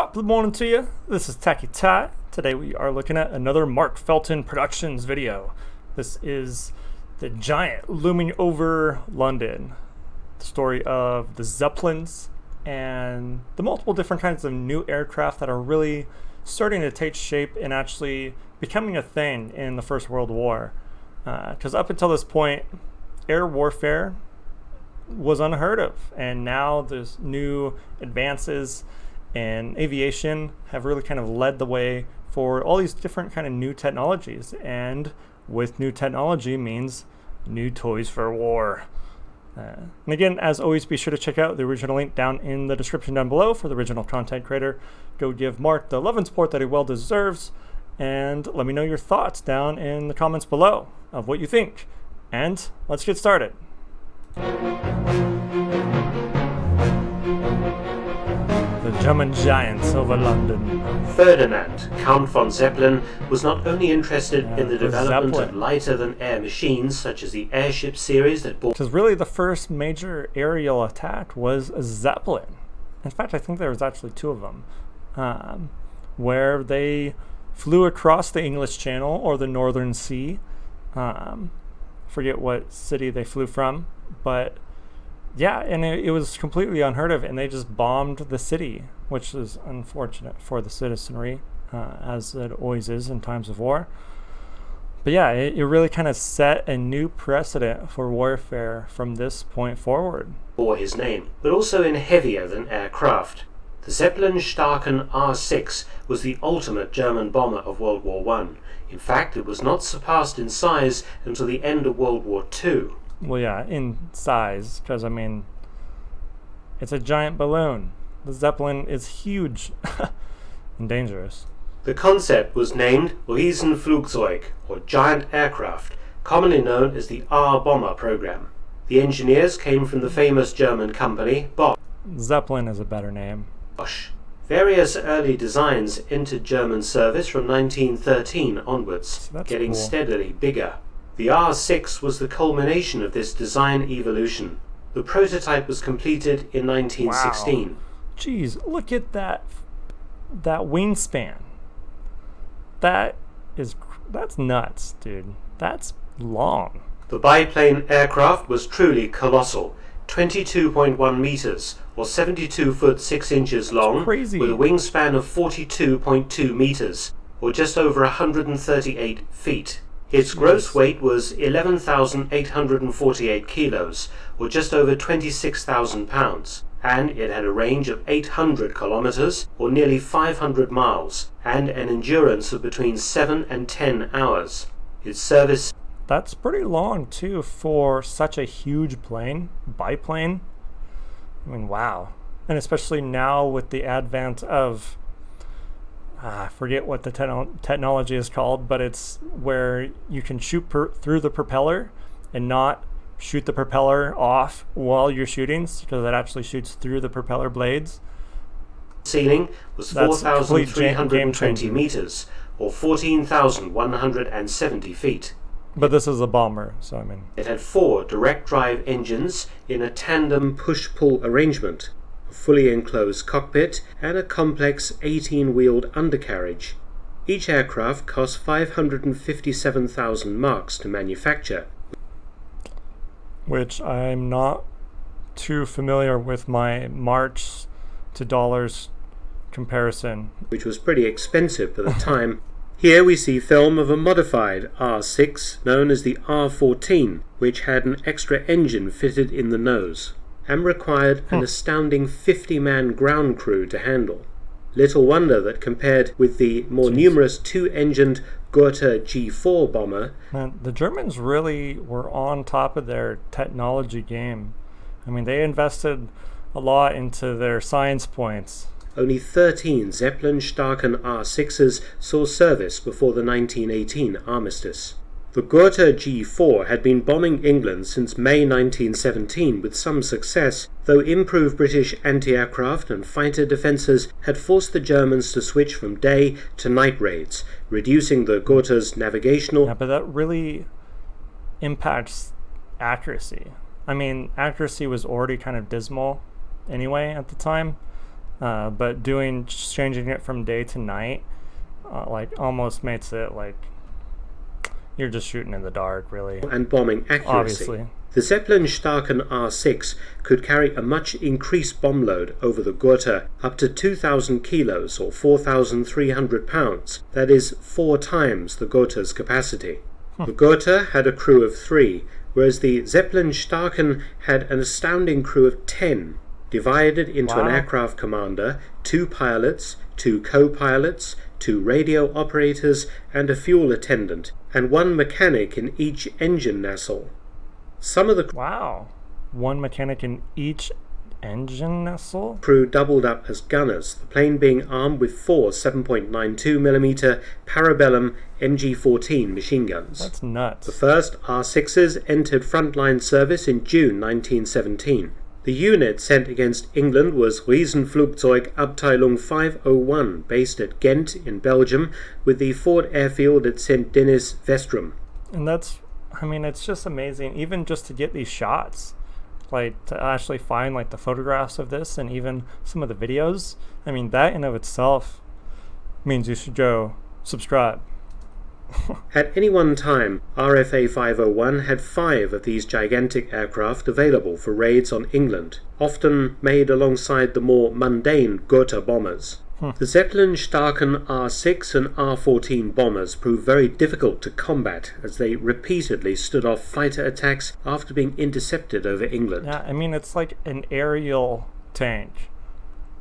Top of the morning to you. This is Tacky Ty. Today we are looking at another Mark Felton Productions video. This is the giant looming over London. The story of the Zeppelins and the multiple different kinds of new aircraft that are really starting to take shape and actually becoming a thing in the First World War. Because uh, up until this point, air warfare was unheard of, and now there's new advances and aviation have really kind of led the way for all these different kind of new technologies. And with new technology means new toys for war. Uh, and again, as always, be sure to check out the original link down in the description down below for the original content creator. Go give Mark the love and support that he well deserves, and let me know your thoughts down in the comments below of what you think. And let's get started. German giants over London. Ferdinand, Count von Zeppelin, was not only interested in the development Zeppelin. of lighter than air machines, such as the airship series that bore. Because really, the first major aerial attack was a Zeppelin. In fact, I think there was actually two of them, um, where they flew across the English Channel or the Northern Sea. Um, forget what city they flew from, but yeah, and it, it, was completely unheard of, and they just bombed the city, which is unfortunate for the citizenry, uh, as it always is in times of war. But yeah, it, it really kind of set a new precedent for warfare from this point forward. Bore his name, but also in heavier than aircraft. The Zeppelin Staaken R6 was the ultimate German bomber of World War I. In fact, it was not surpassed in size until the end of World War II. Well, yeah, in size, because I mean, it's a giant balloon. The Zeppelin is huge and dangerous. The concept was named Riesenflugzeug, or giant aircraft, commonly known as the R-Bomber program. The engineers came from the famous German company Bosch. Zeppelin is a better name. Bosch. Various early designs entered German service from 1913 onwards, so getting cool. steadily bigger. The R6 was the culmination of this design evolution. The prototype was completed in 1916. Wow. Jeez, look at that that wingspan. That is that's nuts, dude. That's long. The biplane aircraft was truly colossal. 22.1 meters or 72 foot 6 inches long with a wingspan of 42.2 meters or just over 138 feet. Its gross weight was 11,848 kilos, or just over 26,000 pounds, and it had a range of 800 kilometers, or nearly 500 miles, and an endurance of between 7 and 10 hours. Its service that's pretty long too for such a huge plane, biplane. I mean, wow. And especially now with the advent of I forget what the te technology is called, but it's where you can shoot through the propeller and not shoot the propeller off while you're shooting because it actually shoots through the propeller blades. Ceiling was 4,320 meters or 14,170 feet. But this is a bomber, so I mean. It had four direct drive engines in a tandem push pull arrangement fully enclosed cockpit, and a complex 18-wheeled undercarriage. Each aircraft cost 557,000 marks to manufacture. Which I'm not too familiar with my marks to dollars comparison. Which was pretty expensive for the time. Here we see film of a modified R6 known as the R14, which had an extra engine fitted in the nose and required an hmm. astounding 50 man ground crew to handle. Little wonder that compared with the more Jeez. numerous two engined Gotha G4 bomber. Man, the Germans really were on top of their technology game. I mean, they invested a lot into their science points. Only 13 Zeppelin Staaken R6s saw service before the 1918 armistice. The Gotha G4 had been bombing England since May 1917 with some success, though improved British anti-aircraft and fighter defences had forced the Germans to switch from day to night raids, reducing the Gotha's navigational... Yeah, but that really impacts accuracy. I mean, accuracy was already kind of dismal anyway at the time. Uh, but doing changing it from day to night, uh, like almost makes it like you're just shooting in the dark, really. And bombing accuracy. Obviously. The Zeppelin Staaken R6 could carry a much increased bomb load over the Gotha, up to 2,000 kilos or 4,300 pounds, that is, four times the Gotha's capacity. The Gotha had a crew of three, whereas the Zeppelin Staaken had an astounding crew of 10, divided into wow. an aircraft commander, two pilots, two co pilots, two radio operators, and a fuel attendant, and one mechanic in each engine nacelle. Some of the wow, one mechanic in each engine nacelle. Crew doubled up as gunners, the plane being armed with four 7.92 millimeter Parabellum MG14 machine guns. That's nuts. The first R6s entered frontline service in June 1917. The unit sent against England was Riesenflugzeug Abteilung 501, based at Ghent in Belgium, with the Ford Airfield at St. Denis Westrem. And that's I mean, it's just amazing, even just to get these shots, like to actually find like the photographs of this and even some of the videos. I mean, that in of itself means you should go subscribe. At any one time, RFA 501 had five of these gigantic aircraft available for raids on England, often made alongside the more mundane Gotha bombers. Hmm. The Zeppelin Staaken R6 and R14 bombers proved very difficult to combat as they repeatedly stood off fighter attacks after being intercepted over England. Yeah, I mean it's like an aerial tank.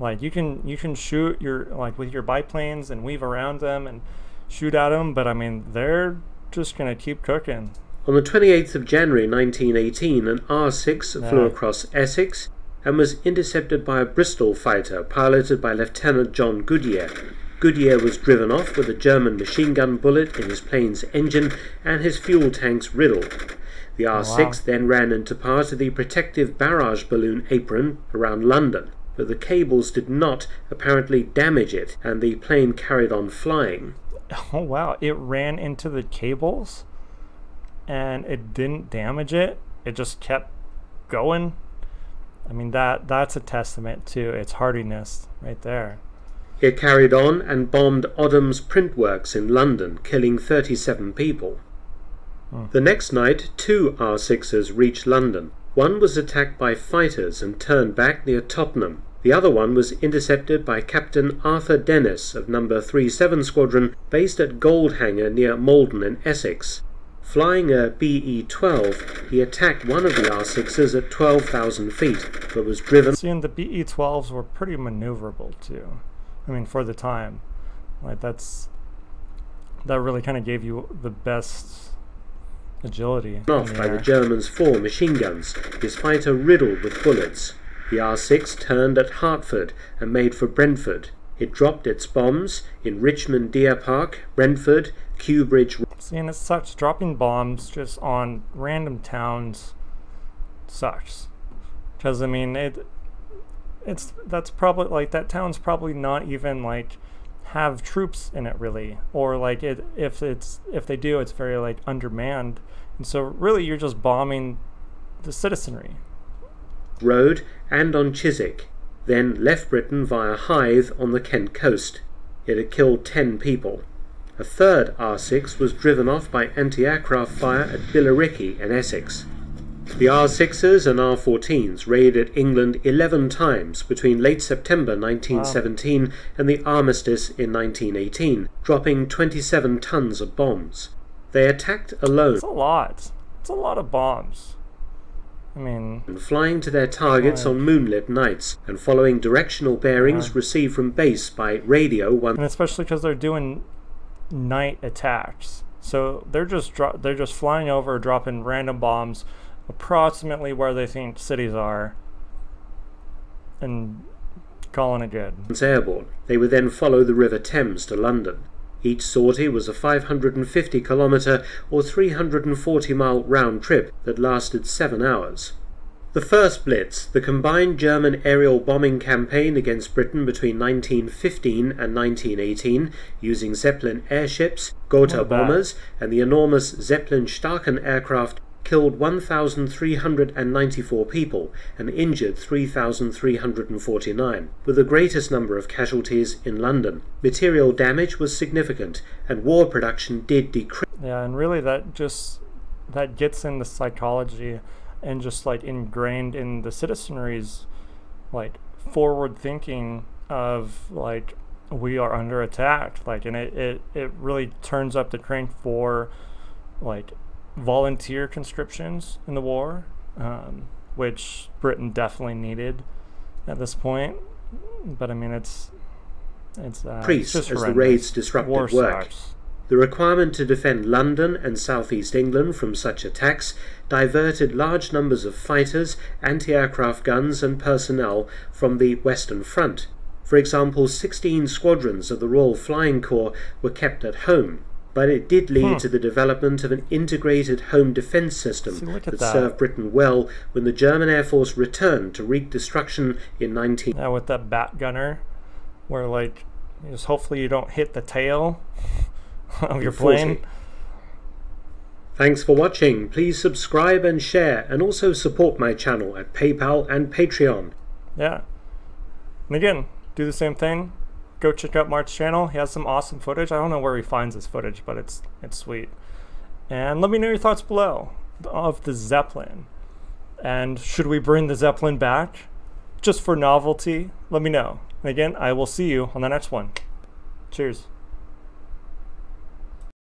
Like you can you can shoot your like with your biplanes and weave around them and shoot at them, but I mean they're just gonna keep cooking. On the 28th of January 1918, an R6 yeah. flew across Essex and was intercepted by a Bristol fighter piloted by Lieutenant John Goodyear. Goodyear was driven off with a German machine gun bullet in his plane's engine and his fuel tanks riddled. The R6 oh, wow. then ran into part of the protective barrage balloon apron around London, but the cables did not apparently damage it and the plane carried on flying. Oh wow, it ran into the cables and it didn't damage it. It just kept going. I mean that that's a testament to its hardiness right there. It carried on and bombed Odham's printworks in London, killing 37 people. Hmm. The next night, two R6s reached London. One was attacked by fighters and turned back near Tottenham. The other one was intercepted by Captain Arthur Dennis of No. 37 Squadron, based at Goldhanger near Maldon in Essex. Flying a BE-12, he attacked one of the R6s at 12,000 feet, but was driven... Seeing the BE-12s were pretty maneuverable, too. I mean, for the time. Like, that's... That really kind of gave you the best agility. Off by the Germans' four machine guns, his fighter riddled with bullets. The R6 turned at Hertford and made for Brentford. It dropped its bombs in Richmond Deer Park, Brentford, Bridge. See, and it sucks. Dropping bombs just on random towns sucks. Because, I mean, it it's that's probably like that town's probably not even like have troops in it really or like it if it's if they do it's very like undermanned and so really you're just bombing the citizenry road and on Chiswick then left Britain via Hythe on the Kent coast it had killed 10 people a third R6 was driven off by anti-aircraft fire at Billericay in Essex. The R6s and R14s raided England 11 times between late September 1917 wow. and the armistice in 1918, dropping 27 tons of bombs. They attacked alone. It's a lot. It's a lot of bombs. I mean, flying to their targets like, on moonlit nights and following directional bearings yeah. received from base by radio one. And especially because they're doing night attacks. So they're just dro- they're just flying over, dropping random bombs, approximately where they think cities are, and calling it good. Airborne. They would then follow the River Thames to London. Each sortie was a 550 kilometre or 340 mile round trip that lasted seven hours. The first Blitz, the combined German aerial bombing campaign against Britain between 1915 and 1918, using Zeppelin airships, Gotha bombers, and the enormous Zeppelin Staaken aircraft, killed 1,394 people and injured 3,349, with the greatest number of casualties in London. Material damage was significant, and war production did decrease. Yeah, and really that just that gets in the psychology and just like ingrained in the citizenry's like forward thinking of like we are under attack like and it, it, it really turns up the crank for like volunteer conscriptions in the war um, which britain definitely needed at this point but i mean it's it's uh, Priests it's as the raids disrupted war work. sucks. The requirement to defend London and southeast England from such attacks diverted large numbers of fighters, anti aircraft guns, and personnel from the Western Front. For example, 16 squadrons of the Royal Flying Corps were kept at home, but it did lead Hmm. to the development of an integrated home defence system See, that, that. served Britain well when the German Air Force returned to wreak destruction in 19. Yeah, with that bat gunner, where like, just hopefully you don't hit the tail of your plane. Thanks for watching. Please subscribe and share, and also support my channel at PayPal and Patreon. Yeah. And again, do the same thing. Go check out Mark's channel. He has some awesome footage. I don't know where he finds this footage, but it's it's sweet. And let me know your thoughts below of the Zeppelin. And should we bring the Zeppelin back? Just for novelty? Let me know. And again, I will see you on the next one. Cheers.